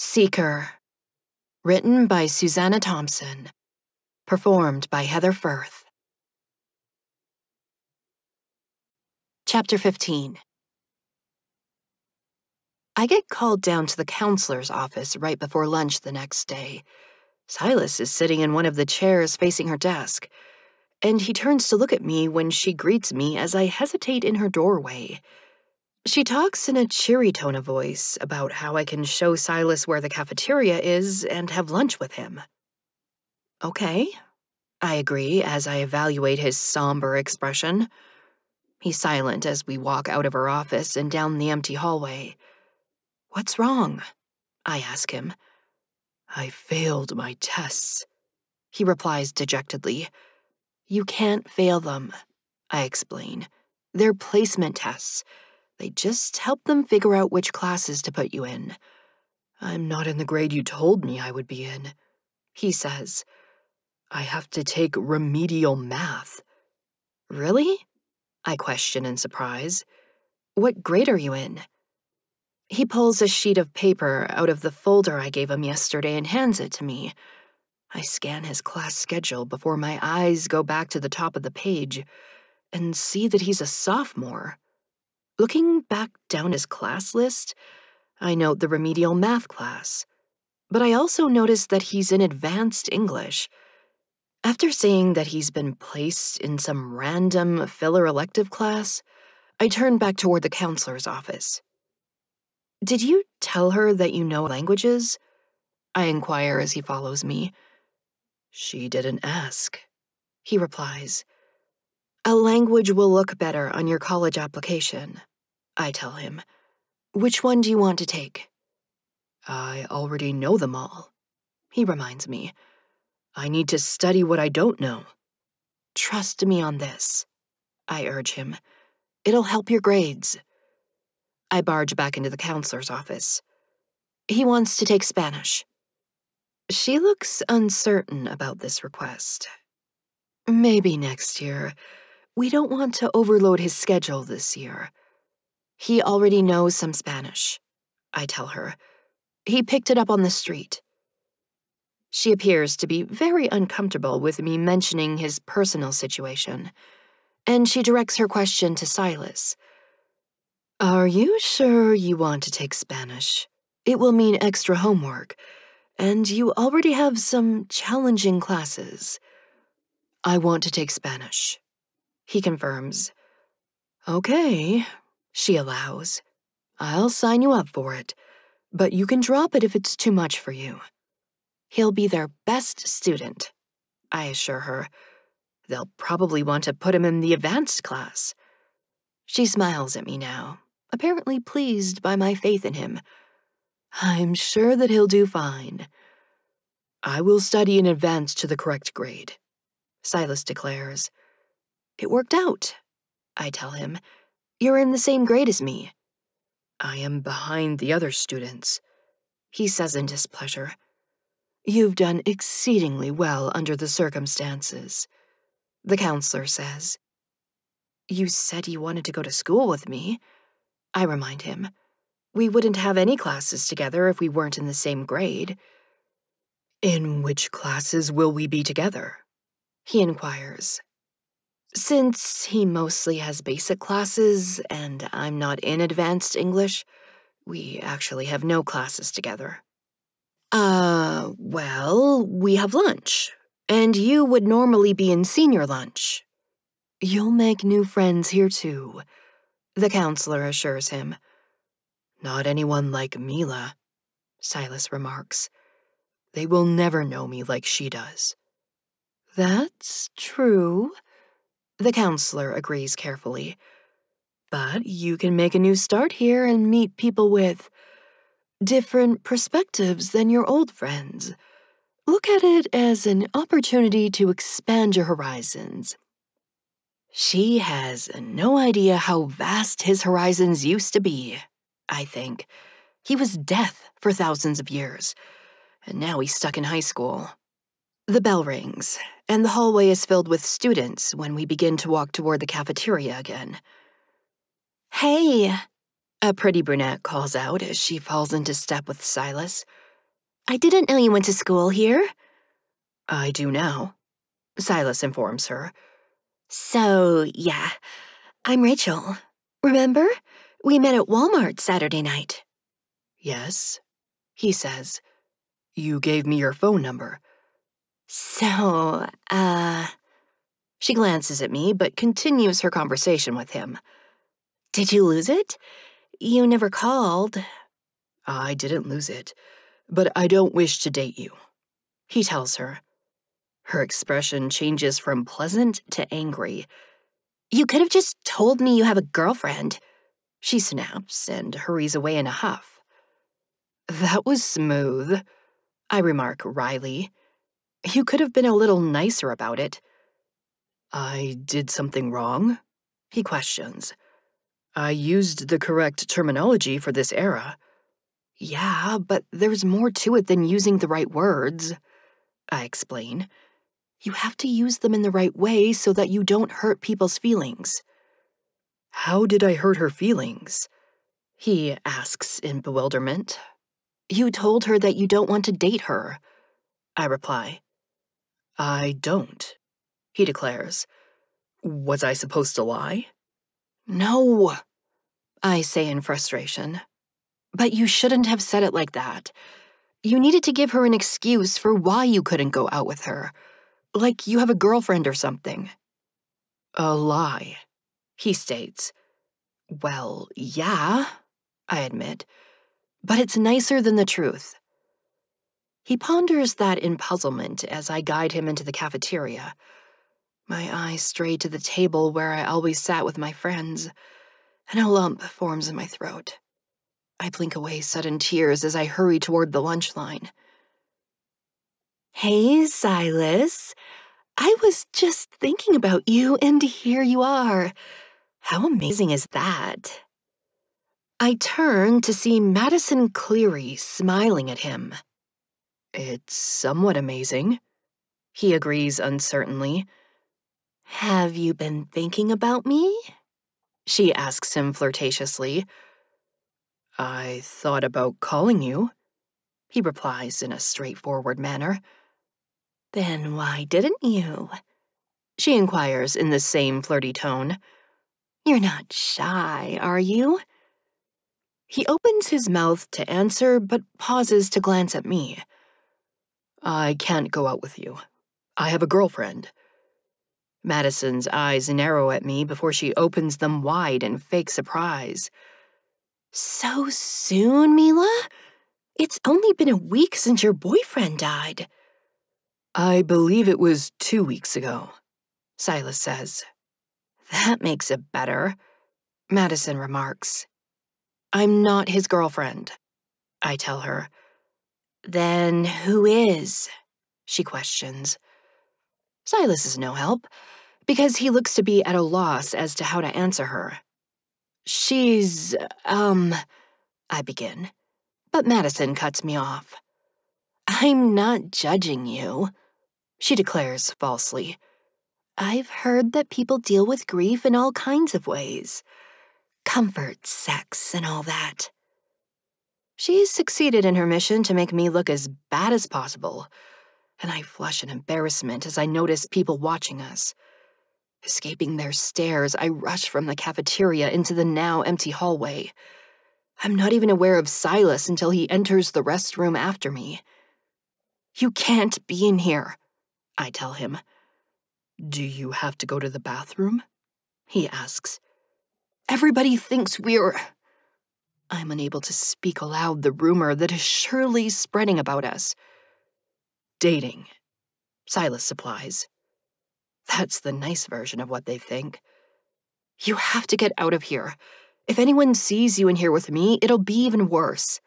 Seeker. Written by Suzana Thompson. Performed by Heather Firth. Chapter 15 I get called down to the counselor's office right before lunch the next day. Silas is sitting in one of the chairs facing her desk, and he turns to look at me when she greets me as I hesitate in her doorway. She talks in a cheery tone of voice about how I can show Silas where the cafeteria is and have lunch with him. Okay, I agree as I evaluate his somber expression. He's silent as we walk out of her office and down the empty hallway. What's wrong? I ask him. I failed my tests. He replies dejectedly. You can't fail them, I explain. They're placement tests. They just help them figure out which classes to put you in. I'm not in the grade you told me I would be in, he says. I have to take remedial math. Really? I question in surprise. What grade are you in? He pulls a sheet of paper out of the folder I gave him yesterday and hands it to me. I scan his class schedule before my eyes go back to the top of the page and see that he's a sophomore. Looking back down his class list, I note the remedial math class, but I also notice that he's in advanced English. After saying that he's been placed in some random filler elective class, I turn back toward the counselor's office. Did you tell her that you know languages? I inquire as he follows me. She didn't ask, he replies. A language will look better on your college application, I tell him. Which one do you want to take? I already know them all, he reminds me. I need to study what I don't know. Trust me on this, I urge him. It'll help your grades. I barge back into the counselor's office. He wants to take Spanish. She looks uncertain about this request. Maybe next year. We don't want to overload his schedule this year. He already knows some Spanish, I tell her. He picked it up on the street. She appears to be very uncomfortable with me mentioning his personal situation, and she directs her question to Silas. Are you sure you want to take Spanish? It will mean extra homework, and you already have some challenging classes. I want to take Spanish, he confirms. Okay, she allows. I'll sign you up for it, but you can drop it if it's too much for you. He'll be their best student, I assure her. They'll probably want to put him in the advanced class. She smiles at me now, apparently pleased by my faith in him. I'm sure that he'll do fine. I will study in advance to the correct grade, Silas declares. It worked out, I tell him. You're in the same grade as me. I am behind the other students, he says in displeasure. You've done exceedingly well under the circumstances, the counselor says. You said you wanted to go to school with me, I remind him. We wouldn't have any classes together if we weren't in the same grade. In which classes will we be together? He inquires. Since he mostly has basic classes and I'm not in advanced English, we actually have no classes together. Uh, well, we have lunch, and you would normally be in senior lunch. You'll make new friends here too, the counselor assures him. Not anyone like Mila, Silas remarks. They will never know me like she does. That's true, the counselor agrees carefully. But you can make a new start here and meet people with different perspectives than your old friends. Look at it as an opportunity to expand your horizons. She has no idea how vast his horizons used to be, I think. He was death for thousands of years, and now he's stuck in high school. The bell rings, and the hallway is filled with students when we begin to walk toward the cafeteria again. Hey! A pretty brunette calls out as she falls into step with Silas. I didn't know you went to school here. I do now, Silas informs her. So, yeah, I'm Rachel. Remember? We met at Walmart Saturday night. Yes, he says. You gave me your phone number. So, uh. She glances at me, but continues her conversation with him. Did you lose it? You never called. I didn't lose it, but I don't wish to date you, he tells her. Her expression changes from pleasant to angry. You could have just told me you have a girlfriend. She snaps and hurries away in a huff. That was smooth, I remark wryly. You could have been a little nicer about it. I did something wrong? He questions. I used the correct terminology for this era. Yeah, but there's more to it than using the right words, I explain. You have to use them in the right way so that you don't hurt people's feelings. How did I hurt her feelings? He asks in bewilderment. You told her that you don't want to date her, I reply. I don't, he declares. Was I supposed to lie? No, I say in frustration. But you shouldn't have said it like that. You needed to give her an excuse for why you couldn't go out with her. Like you have a girlfriend or something. A lie, he states. Well, yeah, I admit. But it's nicer than the truth. He ponders that in puzzlement as I guide him into the cafeteria. My eyes stray to the table where I always sat with my friends, and a lump forms in my throat. I blink away sudden tears as I hurry toward the lunch line. Hey, Silas. I was just thinking about you, and here you are. How amazing is that? I turn to see Madison Cleary smiling at him. It's somewhat amazing. He agrees uncertainly. Have you been thinking about me? She asks him flirtatiously. I thought about calling you, he replies in a straightforward manner. Then why didn't you? She inquires in the same flirty tone. You're not shy, are you? He opens his mouth to answer, but pauses to glance at me. I can't go out with you. I have a girlfriend. Madison's eyes narrow at me before she opens them wide in fake surprise. So soon, Mila? It's only been a week since your boyfriend died. I believe it was two weeks ago, Silas says. That makes it better, Madison remarks. I'm not his girlfriend, I tell her. Then who is? She questions. Silas is no help, because he looks to be at a loss as to how to answer her. She's, um, I begin, but Madison cuts me off. I'm not judging you, she declares falsely. I've heard that people deal with grief in all kinds of ways comfort, sex, and all that. She's succeeded in her mission to make me look as bad as possible, and I flush in embarrassment as I notice people watching us. Escaping their stares, I rush from the cafeteria into the now empty hallway. I'm not even aware of Silas until he enters the restroom after me. You can't be in here, I tell him. Do you have to go to the bathroom? He asks. Everybody thinks we're. I'm unable to speak aloud the rumor that is surely spreading about us. Dating, Silas supplies. That's the nice version of what they think. You have to get out of here. If anyone sees you in here with me, it'll be even worse.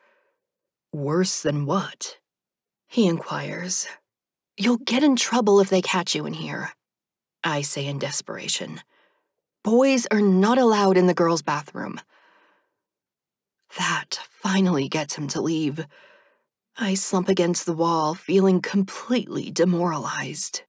Worse than what? He inquires. You'll get in trouble if they catch you in here. I say in desperation. Boys are not allowed in the girls' bathroom. That finally gets him to leave. I slump against the wall, feeling completely demoralized.